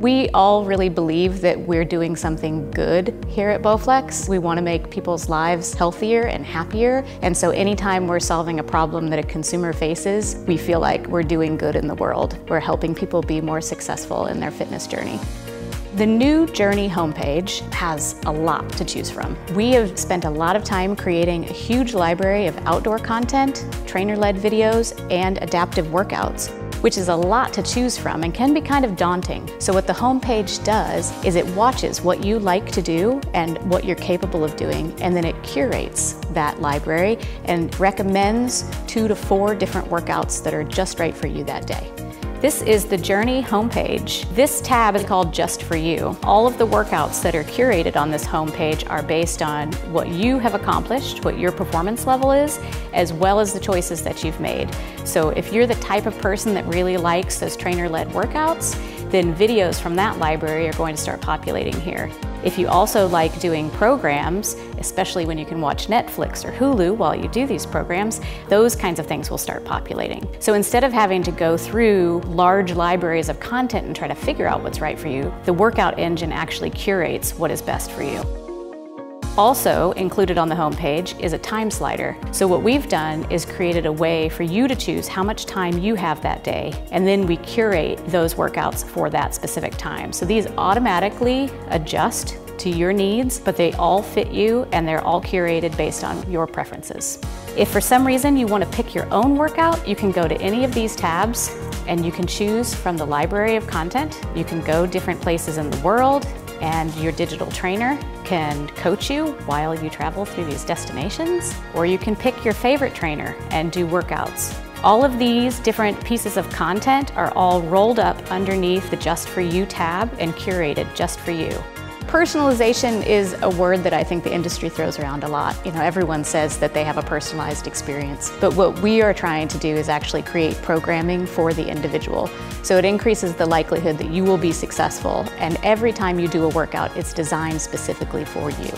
We all really believe that we're doing something good here at Bowflex. We want to make people's lives healthier and happier, and so anytime we're solving a problem that a consumer faces, we feel like we're doing good in the world. We're helping people be more successful in their fitness journey. The new JRNY homepage has a lot to choose from. We have spent a lot of time creating a huge library of outdoor content, trainer-led videos, and adaptive workouts which is a lot to choose from and can be kind of daunting. So what the homepage does is it watches what you like to do and what you're capable of doing, and then it curates that library and recommends two to four different workouts that are just right for you that day. This is the JRNY homepage. This tab is called Just For You. All of the workouts that are curated on this homepage are based on what you have accomplished, what your performance level is, as well as the choices that you've made. So if you're the type of person that really likes those trainer-led workouts, then videos from that library are going to start populating here. If you also like doing programs, especially when you can watch Netflix or Hulu while you do these programs, those kinds of things will start populating. So instead of having to go through large libraries of content and try to figure out what's right for you, the workout engine actually curates what is best for you. Also included on the homepage is a time slider. So what we've done is created a way for you to choose how much time you have that day, and then we curate those workouts for that specific time. So these automatically adjust to your needs, but they all fit you and they're all curated based on your preferences. If for some reason you want to pick your own workout, you can go to any of these tabs and you can choose from the library of content. You can go different places in the world and your digital trainer can coach you while you travel through these destinations, or you can pick your favorite trainer and do workouts. All of these different pieces of content are all rolled up underneath the Just For You tab and curated just for you. Personalization is a word that I think the industry throws around a lot. You know, everyone says that they have a personalized experience, but what we are trying to do is actually create programming for the individual. So it increases the likelihood that you will be successful, and every time you do a workout, it's designed specifically for you.